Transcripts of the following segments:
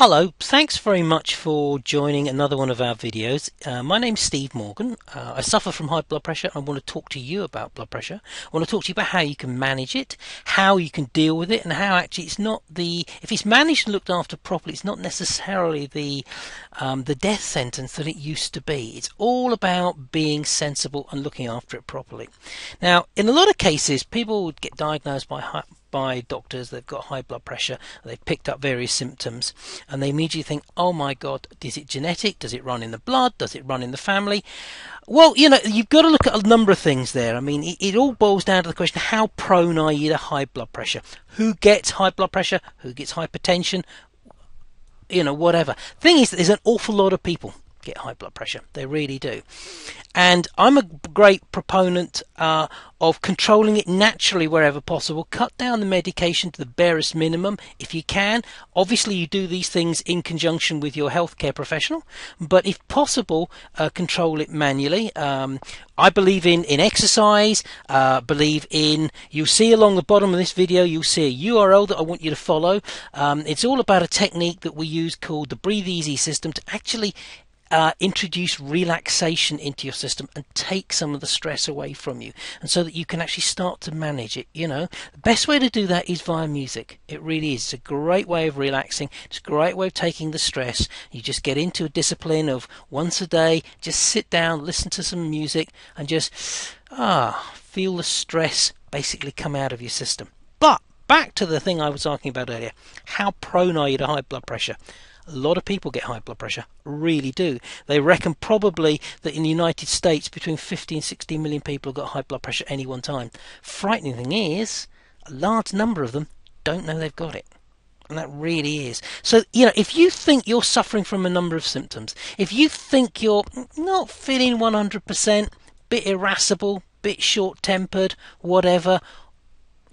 Hello, thanks very much for joining another one of our videos. Uh, my name's Steve Morgan. Uh, I suffer from high blood pressure. I want to talk to you about blood pressure. I want to talk to you about how you can manage it, how you can deal with it, and how actually it's not the if it's managed and looked after properly, it's not necessarily the um, the death sentence that it used to be. It's all about being sensible and looking after it properly. Now, in a lot of cases, people would get diagnosed by high, by doctors, they've got high blood pressure, they've picked up various symptoms, and they immediately think, oh my god, is it genetic? Does it run in the blood? Does it run in the family? Well, you know, you've got to look at a number of things there. I mean, it, it all boils down to the question how prone are you to high blood pressure? Who gets high blood pressure? Who gets hypertension? You know, whatever. Thing is, there's an awful lot of people get high blood pressure. They really do. And I'm a great proponent uh, of controlling it naturally wherever possible. Cut down the medication to the barest minimum if you can. Obviously, you do these things in conjunction with your healthcare professional, but if possible, uh, control it manually. Um, I believe in, in exercise, uh, believe in, you'll see along the bottom of this video, you'll see a URL that I want you to follow. Um, it's all about a technique that we use called the Breathe Easy system to actually uh, introduce relaxation into your system and take some of the stress away from you, and so that you can actually start to manage it. You know, the best way to do that is via music. It really is. It's a great way of relaxing. It's a great way of taking the stress. You just get into a discipline of once a day, just sit down, listen to some music, and just ah feel the stress basically come out of your system. But back to the thing I was talking about earlier. How prone are you to high blood pressure? A lot of people get high blood pressure, really do. They reckon probably that in the United States between 50 and 60 million people have got high blood pressure at any one time. Frightening thing is, a large number of them don't know they've got it. And that really is. So, you know, if you think you're suffering from a number of symptoms, if you think you're not feeling 100%, bit irascible, bit short tempered, whatever,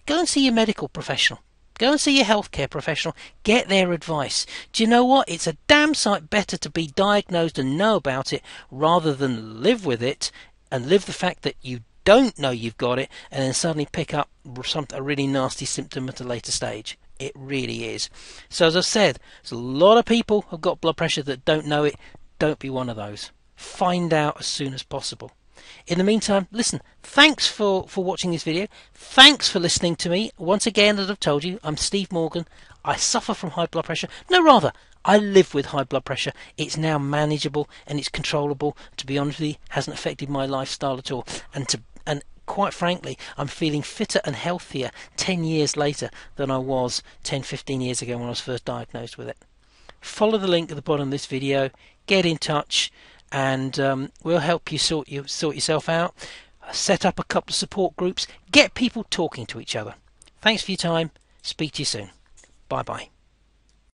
go and see your medical professional. Go and see your healthcare professional. Get their advice. Do you know what? It's a damn sight better to be diagnosed and know about it rather than live with it and live the fact that you don't know you've got it and then suddenly pick up some, a really nasty symptom at a later stage. It really is. So, as I said, there's a lot of people who've got blood pressure that don't know it. Don't be one of those. Find out as soon as possible. In the meantime, listen, thanks for, for watching this video. Thanks for listening to me. Once again, as I've told you, I'm Steve Morgan. I suffer from high blood pressure. No, rather, I live with high blood pressure. It's now manageable and it's controllable. To be honest with you, hasn't affected my lifestyle at all. And to and quite frankly, I'm feeling fitter and healthier 10 years later than I was 10, 15 years ago when I was first diagnosed with it. Follow the link at the bottom of this video. Get in touch and um, we'll help you sort you sort yourself out. Set up a couple of support groups. Get people talking to each other. Thanks for your time. Speak to you soon. Bye bye.